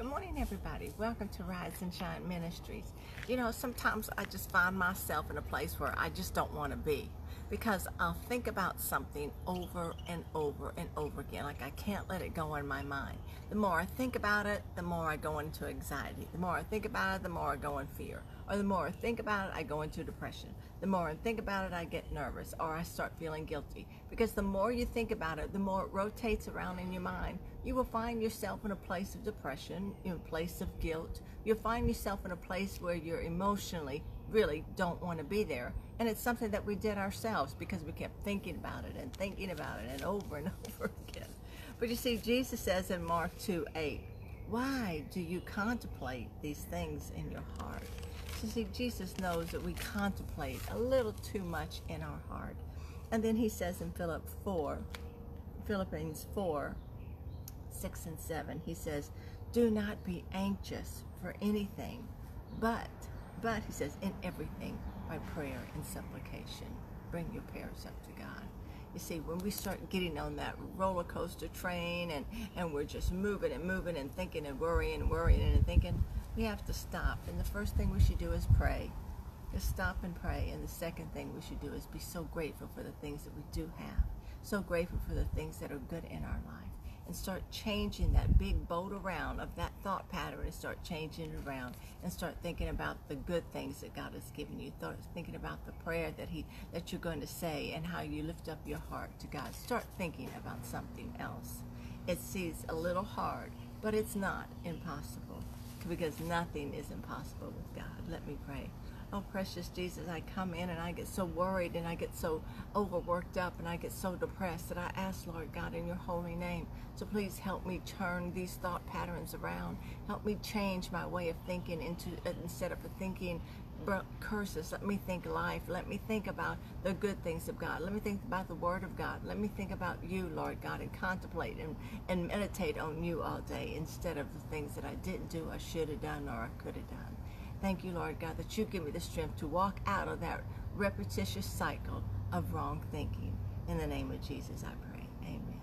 Good morning, everybody. Welcome to Rise and Shine Ministries. You know, sometimes I just find myself in a place where I just don't want to be because I'll think about something over and over and over again. Like I can't let it go in my mind. The more I think about it, the more I go into anxiety. The more I think about it, the more I go in fear. Or the more I think about it, I go into depression. The more I think about it, I get nervous or I start feeling guilty. Because the more you think about it, the more it rotates around in your mind. You will find yourself in a place of depression, in a place of guilt. You'll find yourself in a place where you're emotionally really don't want to be there. And it's something that we did ourselves because we kept thinking about it and thinking about it and over and over again. But you see, Jesus says in Mark 2 8, why do you contemplate these things in your heart? So see, Jesus knows that we contemplate a little too much in our heart. And then he says in Philip 4, Philippians 4, 6 and 7, he says, do not be anxious for anything, but but he says, in everything, by prayer and supplication, bring your prayers up to God. You see, when we start getting on that roller coaster train and, and we're just moving and moving and thinking and worrying and worrying and thinking, we have to stop. And the first thing we should do is pray. Just stop and pray. And the second thing we should do is be so grateful for the things that we do have. So grateful for the things that are good in our life and start changing that big boat around of that thought pattern and start changing it around and start thinking about the good things that God has given you. Start thinking about the prayer that He that you're going to say and how you lift up your heart to God. Start thinking about something else. It seems a little hard, but it's not impossible because nothing is impossible with God. Let me pray. Oh, precious Jesus, I come in and I get so worried and I get so overworked up and I get so depressed that I ask, Lord God, in your holy name, to please help me turn these thought patterns around. Help me change my way of thinking into, instead of thinking curses, let me think life. Let me think about the good things of God. Let me think about the Word of God. Let me think about you, Lord God, and contemplate and, and meditate on you all day instead of the things that I didn't do, I should have done, or I could have done. Thank you, Lord God, that you give me the strength to walk out of that repetitious cycle of wrong thinking. In the name of Jesus, I pray. Amen.